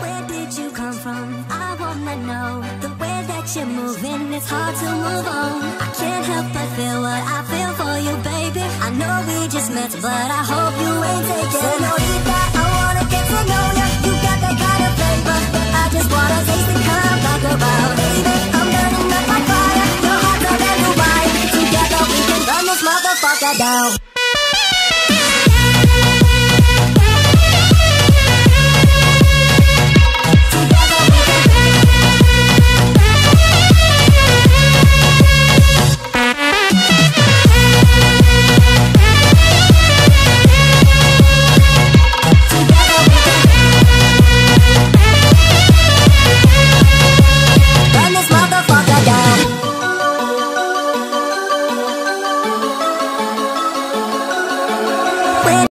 Where did you come from? I wanna know. The way that you're moving, it's hard to move on. I can't help but feel what I feel for you, baby. I know we just met, but I hope you ain't taking Senorita, I wanna get to know you. You got that kind of flavor. I just wanna taste and come back about, baby. I'm burning up my fire. Your heart's on than Together we can burn this motherfucker down.